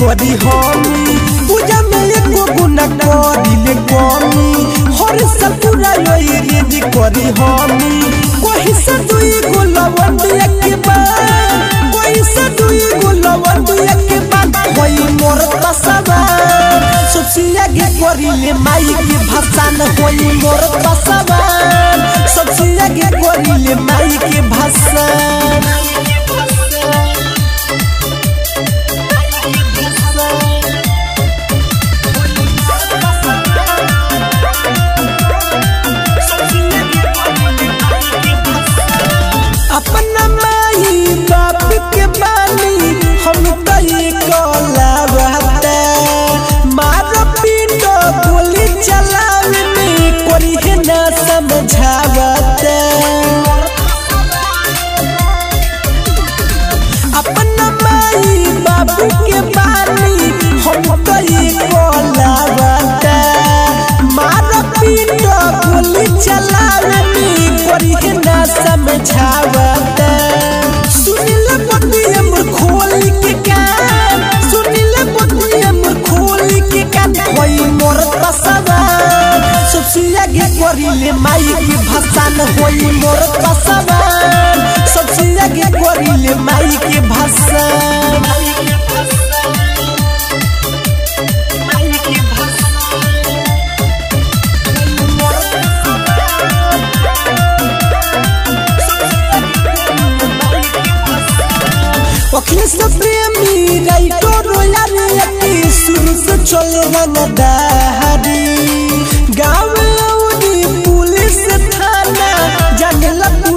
करी हमी पूजा में एको गुना करिले कमी हर साल पूरा ये रेंज करी हमी कोई से दुई गो लवंडिया के बाद कोई से दुई गो लवंडिया के बाद कोई मोर तसबा सबसे आगे करिले माई के भसान कोई मोर तसबा ना समझावते आगे करिले माई के भसान होई मोर तसबा सबसे आगे करिले माई के भसान। अखिलेश प्रेमी राइटो रोया रे शुरू से चले रंगदारी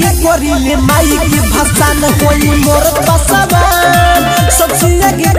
सबसे करी ले माई के भसान कोई मोर तसबान सबसे आगे